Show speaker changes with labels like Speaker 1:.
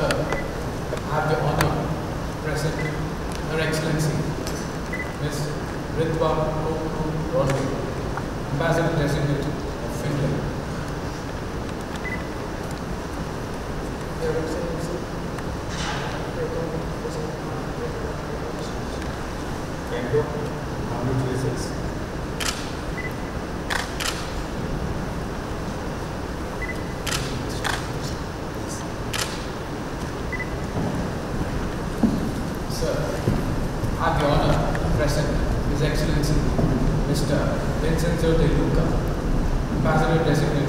Speaker 1: Sir, I have the honor to present Her Excellency, Ms. Ritva Kokku Ronny, Ambassador Designate of Finland. Thank you. Sir, I have the honor to present His Excellency Mr. Vincenzo De Luca, Ambassador Designate